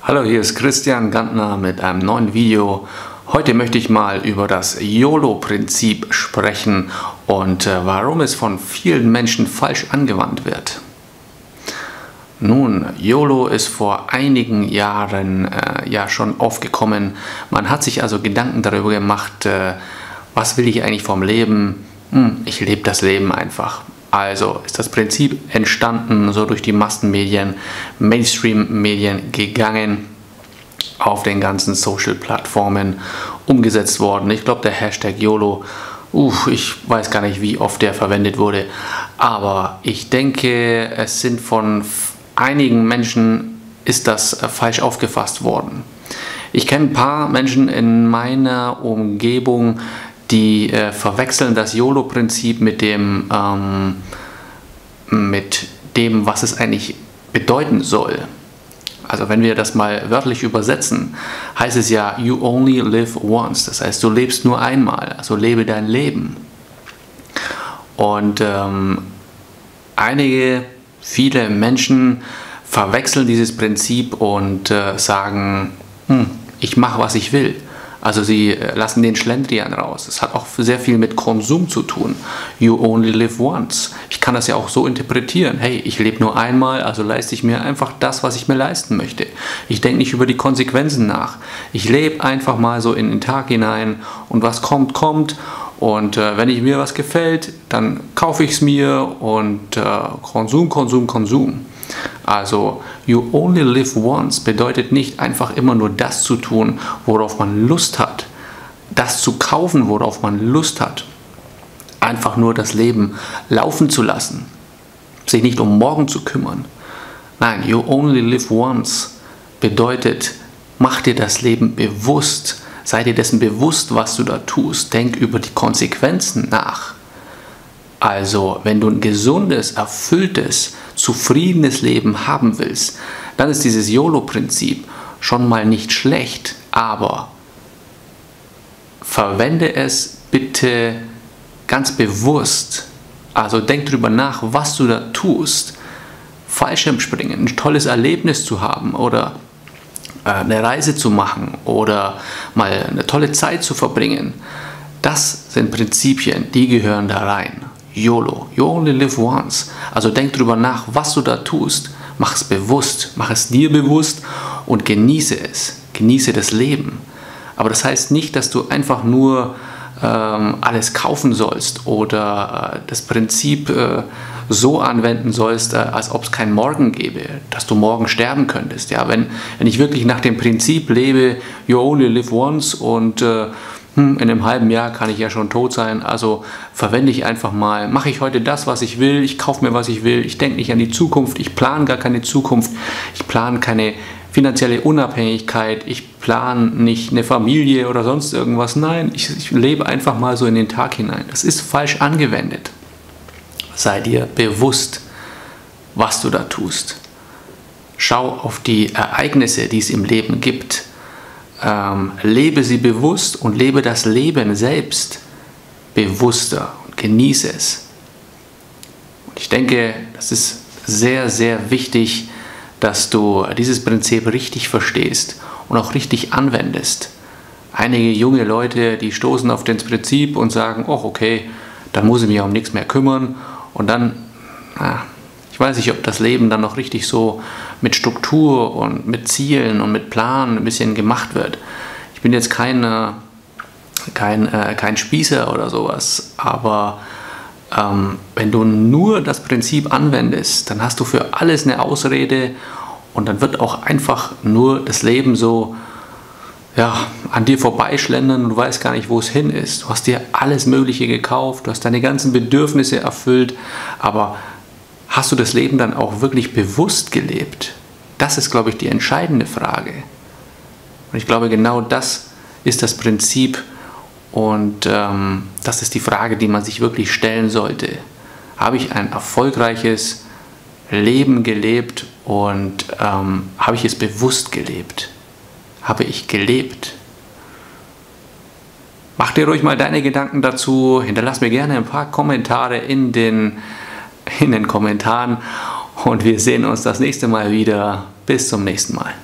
Hallo, hier ist Christian Gantner mit einem neuen Video. Heute möchte ich mal über das YOLO-Prinzip sprechen und äh, warum es von vielen Menschen falsch angewandt wird. Nun, YOLO ist vor einigen Jahren äh, ja schon aufgekommen. Man hat sich also Gedanken darüber gemacht, äh, was will ich eigentlich vom Leben? Hm, ich lebe das Leben einfach. Also ist das Prinzip entstanden, so durch die Massenmedien, Mainstream-Medien gegangen, auf den ganzen Social-Plattformen umgesetzt worden. Ich glaube, der Hashtag YOLO, uff, ich weiß gar nicht, wie oft der verwendet wurde, aber ich denke, es sind von einigen Menschen ist das falsch aufgefasst worden. Ich kenne ein paar Menschen in meiner Umgebung, die äh, verwechseln das YOLO-Prinzip mit dem, ähm, mit dem, was es eigentlich bedeuten soll. Also wenn wir das mal wörtlich übersetzen, heißt es ja, you only live once. Das heißt, du lebst nur einmal, also lebe dein Leben. Und ähm, einige, viele Menschen verwechseln dieses Prinzip und äh, sagen, hm, ich mache, was ich will. Also sie äh, lassen den Schlendrian raus. Es hat auch sehr viel mit Konsum zu tun. You only live once. Ich kann das ja auch so interpretieren. Hey, ich lebe nur einmal, also leiste ich mir einfach das, was ich mir leisten möchte. Ich denke nicht über die Konsequenzen nach. Ich lebe einfach mal so in den Tag hinein und was kommt, kommt. Und äh, wenn ich mir was gefällt, dann kaufe ich es mir und äh, Konsum, Konsum, Konsum. Also, you only live once bedeutet nicht einfach immer nur das zu tun, worauf man Lust hat. Das zu kaufen, worauf man Lust hat. Einfach nur das Leben laufen zu lassen. Sich nicht um morgen zu kümmern. Nein, you only live once bedeutet, mach dir das Leben bewusst. Sei dir dessen bewusst, was du da tust. Denk über die Konsequenzen nach. Also, wenn du ein gesundes, erfülltes, zufriedenes Leben haben willst, dann ist dieses YOLO-Prinzip schon mal nicht schlecht, aber verwende es bitte ganz bewusst. Also denk drüber nach, was du da tust. Fallschirmspringen, ein tolles Erlebnis zu haben oder äh, eine Reise zu machen oder mal eine tolle Zeit zu verbringen. Das sind Prinzipien, die gehören da rein. YOLO. You only live once. Also denk drüber nach, was du da tust. Mach es bewusst, mach es dir bewusst und genieße es. Genieße das Leben. Aber das heißt nicht, dass du einfach nur ähm, alles kaufen sollst oder äh, das Prinzip äh, so anwenden sollst, äh, als ob es keinen Morgen gäbe, dass du morgen sterben könntest. Ja, wenn, wenn ich wirklich nach dem Prinzip lebe, you only live once und äh, hm, in einem halben Jahr kann ich ja schon tot sein, also verwende ich einfach mal, mache ich heute das, was ich will, ich kaufe mir, was ich will, ich denke nicht an die Zukunft, ich plane gar keine Zukunft, ich plane keine finanzielle Unabhängigkeit, ich plane nicht eine Familie oder sonst irgendwas, nein, ich, ich lebe einfach mal so in den Tag hinein. Das ist falsch angewendet. Sei dir bewusst, was du da tust. Schau auf die Ereignisse, die es im Leben gibt ähm, lebe sie bewusst und lebe das Leben selbst bewusster und genieße es. Und ich denke, das ist sehr, sehr wichtig, dass du dieses Prinzip richtig verstehst und auch richtig anwendest. Einige junge Leute, die stoßen auf das Prinzip und sagen, oh okay, dann muss ich mich um nichts mehr kümmern und dann, ich weiß nicht, ob das Leben dann noch richtig so mit Struktur und mit Zielen und mit Plan ein bisschen gemacht wird. Ich bin jetzt kein, kein, äh, kein Spießer oder sowas, aber ähm, wenn du nur das Prinzip anwendest, dann hast du für alles eine Ausrede und dann wird auch einfach nur das Leben so ja, an dir vorbeischlendern und du weißt gar nicht, wo es hin ist. Du hast dir alles Mögliche gekauft, du hast deine ganzen Bedürfnisse erfüllt, aber hast du das Leben dann auch wirklich bewusst gelebt? Das ist, glaube ich, die entscheidende Frage. Und ich glaube, genau das ist das Prinzip und ähm, das ist die Frage, die man sich wirklich stellen sollte. Habe ich ein erfolgreiches Leben gelebt und ähm, habe ich es bewusst gelebt? Habe ich gelebt? Mach dir ruhig mal deine Gedanken dazu. Hinterlass mir gerne ein paar Kommentare in den in den Kommentaren und wir sehen uns das nächste Mal wieder. Bis zum nächsten Mal.